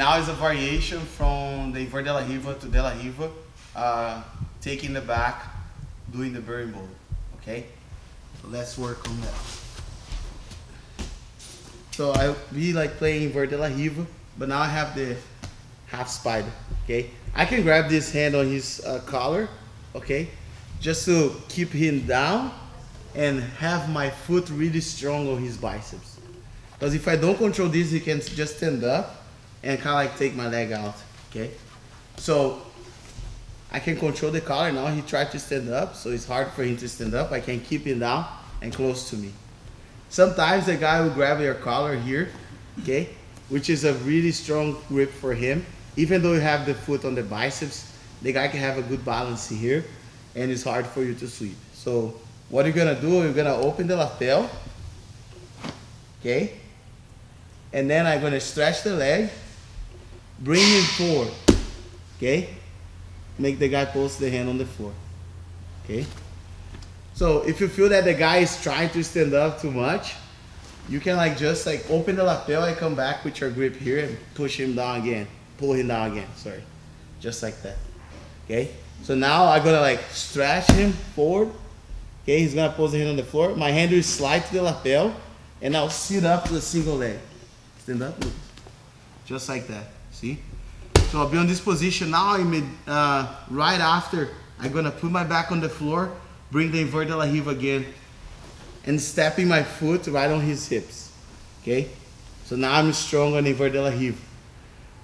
Now is a variation from the Invert de la Riva to de la Riva, uh, taking the back, doing the berimbolo, okay? So let's work on that. So I be like playing Invert de la Riva, but now I have the half spider, okay? I can grab this hand on his uh, collar, okay? Just to keep him down and have my foot really strong on his biceps. Because if I don't control this, he can just stand up and kind of like take my leg out, okay? So I can control the collar now. He tried to stand up, so it's hard for him to stand up. I can keep him down and close to me. Sometimes the guy will grab your collar here, okay? Which is a really strong grip for him. Even though you have the foot on the biceps, the guy can have a good balance here and it's hard for you to sweep. So what you're gonna do, you're gonna open the lapel, okay? And then I'm gonna stretch the leg Bring him forward. Okay? Make the guy post the hand on the floor. Okay? So if you feel that the guy is trying to stand up too much, you can like just like open the lapel and come back with your grip here and push him down again. Pull him down again, sorry. Just like that. Okay? So now I'm gonna like stretch him forward. Okay, he's gonna pose the hand on the floor. My hand will slide to the lapel and I'll sit up with a single leg. Stand up, just like that. See? So I'll be on this position now. I'm uh, right after, I'm gonna put my back on the floor, bring the invert de la again, and stepping my foot right on his hips. Okay? So now I'm strong on invert de la.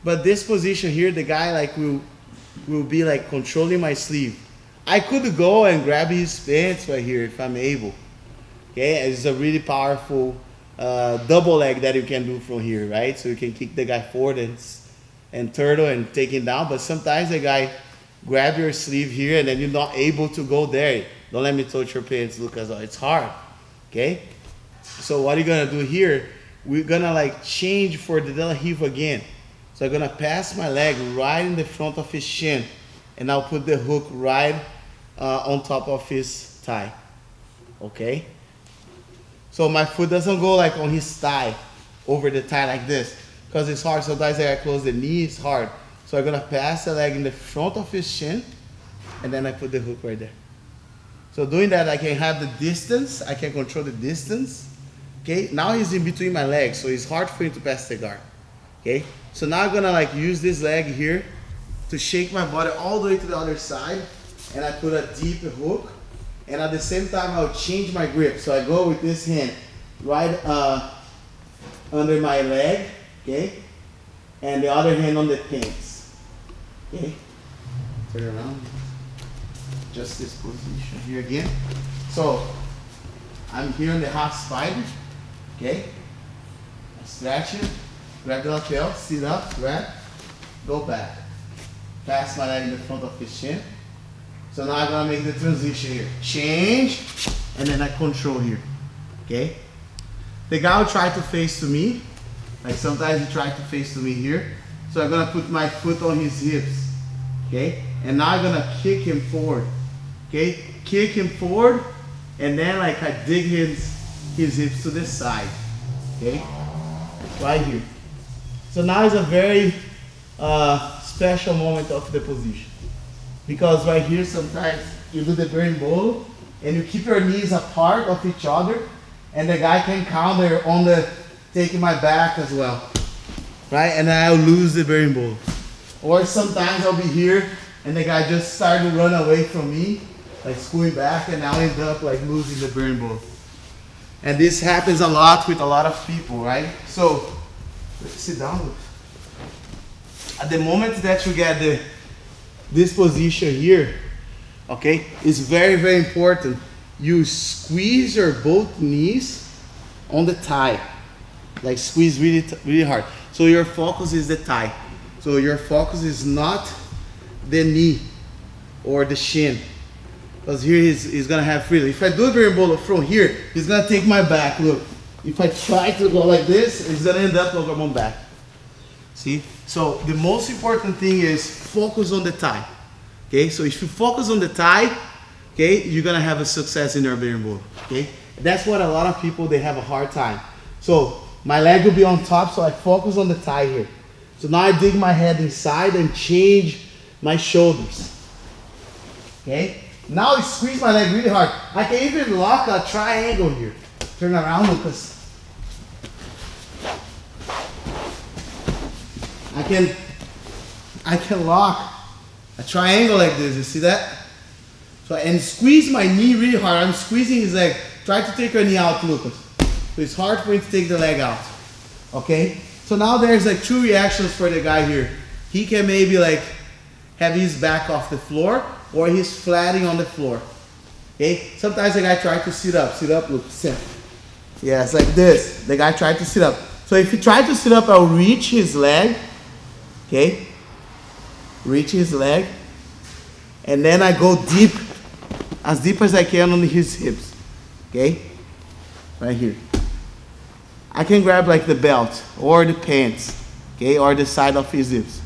But this position here, the guy like will will be like controlling my sleeve. I could go and grab his pants right here if I'm able. Okay, it's a really powerful uh, double leg that you can do from here, right? So you can kick the guy forward and and turtle and take it down. But sometimes the guy grab your sleeve here and then you're not able to go there. Don't let me touch your pants, Lucas. It's hard. Okay? So what are you're gonna do here, we're gonna like change for the de la again. So I'm gonna pass my leg right in the front of his shin and I'll put the hook right uh, on top of his thigh. Okay? So my foot doesn't go like on his thigh, over the thigh like this because it's hard. Sometimes I close the knee, it's hard. So I'm gonna pass the leg in the front of his shin, and then I put the hook right there. So doing that, I can have the distance, I can control the distance. Okay, now he's in between my legs, so it's hard for him to pass the guard. Okay, so now I'm gonna like use this leg here to shake my body all the way to the other side, and I put a deep hook, and at the same time I'll change my grip. So I go with this hand right uh, under my leg, Okay? And the other hand on the pins. Okay? Turn around. Just this position here again. So I'm here on the half spider. Okay? I Stretch it. Grab the lapel. Sit up. Grab. Go back. Pass my leg in the front of his chin. So now I'm gonna make the transition here. Change, and then I control here. Okay? The guy will try to face to me. Like sometimes he tried to face to me here. So I'm gonna put my foot on his hips. Okay? And now I'm gonna kick him forward. Okay? Kick him forward and then like I dig his his hips to the side. Okay? Right here. So now is a very uh, special moment of the position. Because right here sometimes you do the berimbolo and you keep your knees apart of each other and the guy can counter on the taking my back as well. Right? And then I'll lose the berimbolo. Or sometimes I'll be here and the guy just started to run away from me, like screwing back, and I'll end up like losing the berimbolo. And this happens a lot with a lot of people, right? So, let's sit down. At the moment that you get the this position here, okay, it's very, very important. You squeeze your both knees on the thigh like squeeze really, really hard. So your focus is the thigh. So your focus is not the knee or the shin. Because here he's, he's gonna have freedom. If I do a berimbolo from here, he's gonna take my back, look. If I try to go like this, it's gonna end up over my back. See? So the most important thing is focus on the thigh. Okay, so if you focus on the thigh, okay, you're gonna have a success in your berimbolo. Okay? That's what a lot of people they have a hard time. So my leg will be on top, so I focus on the thigh here. So now I dig my head inside and change my shoulders. Okay? Now I squeeze my leg really hard. I can even lock a triangle here. Turn around, Lucas. I can I can lock a triangle like this. You see that? So and squeeze my knee really hard. I'm squeezing his leg. Try to take your knee out, Lucas. So it's hard for me to take the leg out. Okay? So now there's like two reactions for the guy here. He can maybe like have his back off the floor or he's flatting on the floor. Okay? Sometimes the guy tried to sit up. Sit up, look, sit. Yeah, it's like this. The guy tried to sit up. So if he tried to sit up, I'll reach his leg. Okay? Reach his leg. And then I go deep, as deep as I can on his hips. Okay? Right here. I can grab like the belt or the pants. Okay? Or the side of his hips.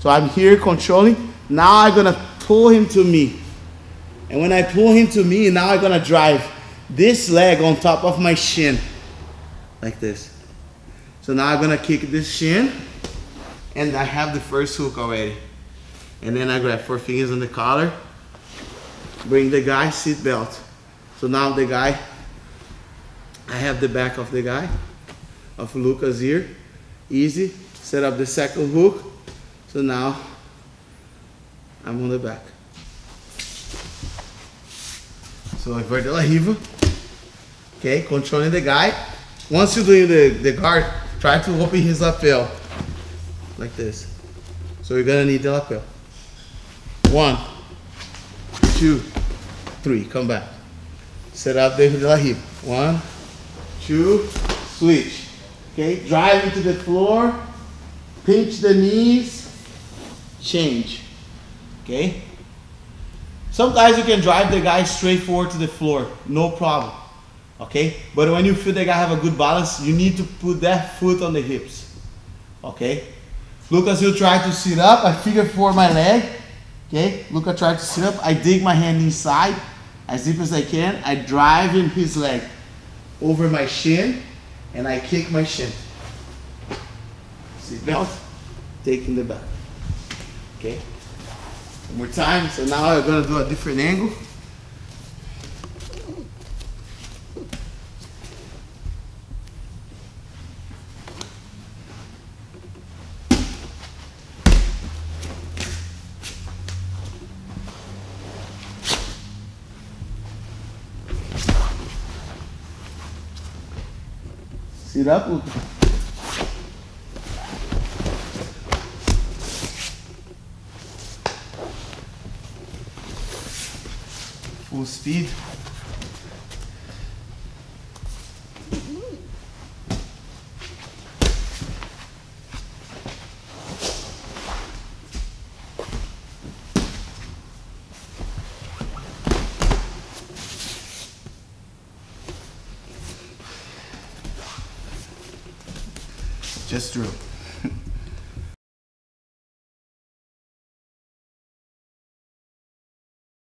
So I'm here controlling. Now I'm gonna pull him to me. And when I pull him to me, now I'm gonna drive this leg on top of my shin. Like this. So now I'm gonna kick this shin. And I have the first hook already. And then I grab four fingers on the collar. Bring the guy seat belt. So now the guy, I have the back of the guy, of Lucas here. Easy. Set up the second hook. So now I'm on the back. So I invert de la riva. Okay, controlling the guy. Once you're doing the, the guard, try to open his lapel. Like this. So you're gonna need the lapel. One, two, three. Come back. Set up the la riva. One, two, switch. Okay, drive into the floor. Pinch the knees. Change. Okay? Sometimes you can drive the guy straight forward to the floor, no problem. Okay? But when you feel the guy have a good balance, you need to put that foot on the hips. Okay? Lucas will try to sit up. I figure for my leg. Okay? Lucas try to sit up. I dig my hand inside as deep as I can. I drive in his leg over my shin and I kick my shin. Seat belt, taking the back. Okay? One more time. So now I'm gonna do a different angle. Sit up, Luca. Just drew.